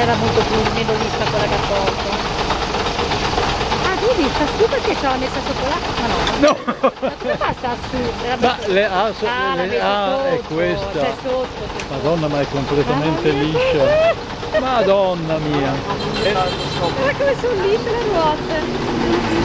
era molto più meno lista quella che ha porto. Ah, vedi, sta su perché ce l'ha messa sotto l'acqua? Ma no. No! Ma come fa sta su? L'ha Ma le ha so- ah, le- ah, è sotto, questa. C'è sotto, c'è sotto. Madonna ma è completamente mia, liscia. Madonna mia. Guarda come sono lisse le ruote.